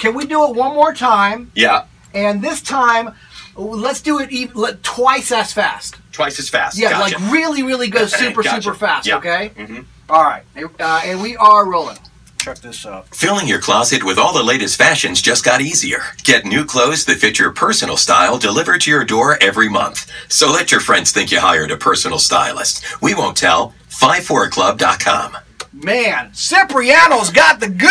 can we do it one more time? Yeah, And this time, let's do it even, let, twice as fast. twice as fast. Yeah, Gotcha. like really, really go super, Gotcha. super fast. Yeah. Okay. Mhm. All right, uh, and we are rolling. Check this out. Filling your closet with all the latest fashions just got easier. Get new clothes that fit your personal style delivered to your door every month. So let your friends think you hired a personal stylist. We won't tell. 54club.com. Man, Cipriano's got the goods.